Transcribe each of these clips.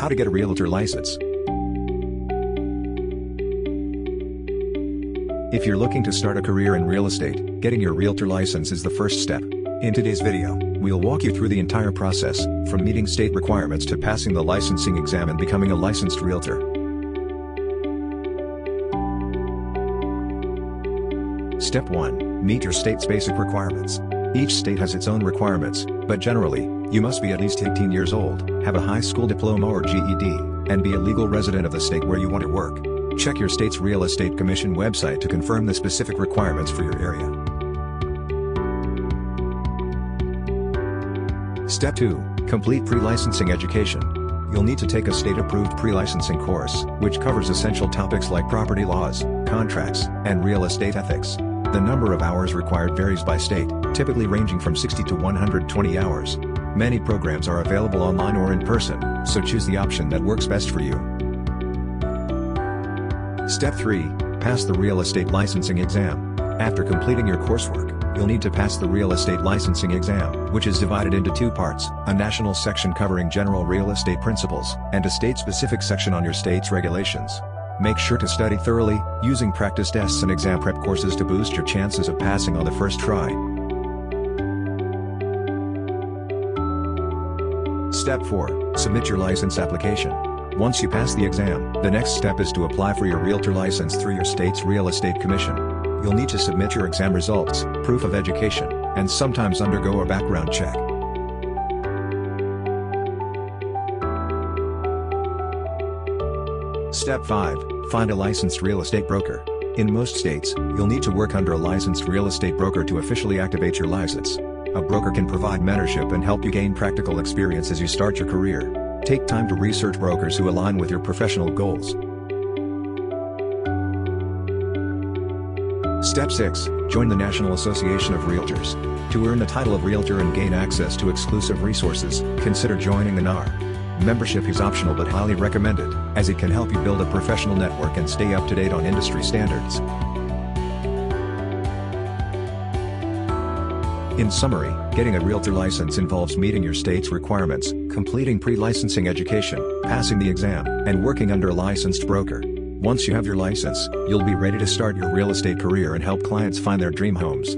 How to get a realtor license. If you're looking to start a career in real estate, getting your realtor license is the first step. In today's video, we'll walk you through the entire process, from meeting state requirements to passing the licensing exam and becoming a licensed realtor. Step 1. Meet your state's basic requirements. Each state has its own requirements, but generally, you must be at least 18 years old, have a high school diploma or GED, and be a legal resident of the state where you want to work. Check your state's Real Estate Commission website to confirm the specific requirements for your area. Step 2. Complete pre-licensing education. You'll need to take a state-approved pre-licensing course, which covers essential topics like property laws, contracts, and real estate ethics. The number of hours required varies by state, typically ranging from 60 to 120 hours. Many programs are available online or in person, so choose the option that works best for you. Step 3. Pass the real estate licensing exam. After completing your coursework, you'll need to pass the real estate licensing exam, which is divided into two parts, a national section covering general real estate principles, and a state-specific section on your state's regulations. Make sure to study thoroughly, using practice tests and exam prep courses to boost your chances of passing on the first try. Step 4. Submit your license application. Once you pass the exam, the next step is to apply for your realtor license through your state's real estate commission. You'll need to submit your exam results, proof of education, and sometimes undergo a background check. Step 5. Find a licensed real estate broker. In most states, you'll need to work under a licensed real estate broker to officially activate your license. A broker can provide mentorship and help you gain practical experience as you start your career. Take time to research brokers who align with your professional goals. Step 6. Join the National Association of Realtors. To earn the title of Realtor and gain access to exclusive resources, consider joining the NAR. Membership is optional but highly recommended, as it can help you build a professional network and stay up to date on industry standards. In summary, getting a realtor license involves meeting your state's requirements, completing pre-licensing education, passing the exam, and working under a licensed broker. Once you have your license, you'll be ready to start your real estate career and help clients find their dream homes.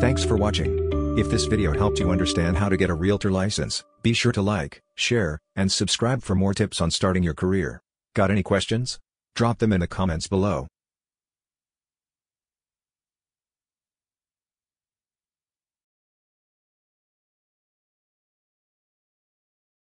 Thanks for watching. If this video helped you understand how to get a realtor license, be sure to like, share, and subscribe for more tips on starting your career. Got any questions? Drop them in the comments below.